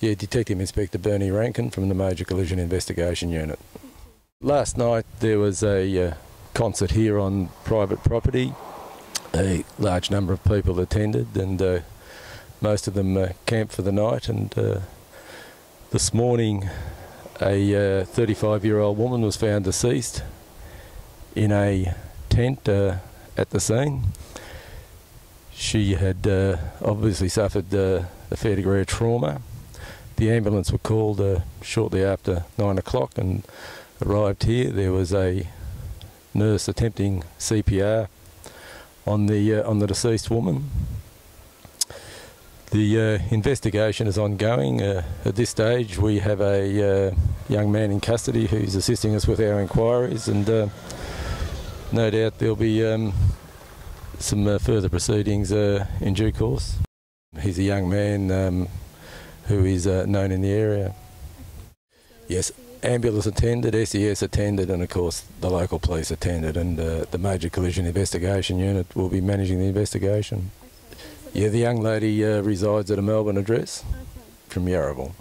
Yeah, Detective Inspector Bernie Rankin from the Major Collision Investigation Unit. Last night there was a uh, concert here on private property. A large number of people attended, and uh, most of them uh, camped for the night. And uh, this morning, a 35 year old woman was found deceased in a tent uh, at the scene. She had uh, obviously suffered uh, a fair degree of trauma. The ambulance were called uh, shortly after nine o'clock and arrived here. There was a nurse attempting CPR on the uh, on the deceased woman. The uh, investigation is ongoing. Uh, at this stage, we have a uh, young man in custody who's assisting us with our inquiries, and uh, no doubt there'll be um, some further proceedings in due course. He's a young man um, who is uh, known in the area. Yes, ambulance attended, SES attended, and of course the local police attended, and uh, the Major Collision Investigation Unit will be managing the investigation. Yeah, the young lady uh, resides at a Melbourne address from Yarraville.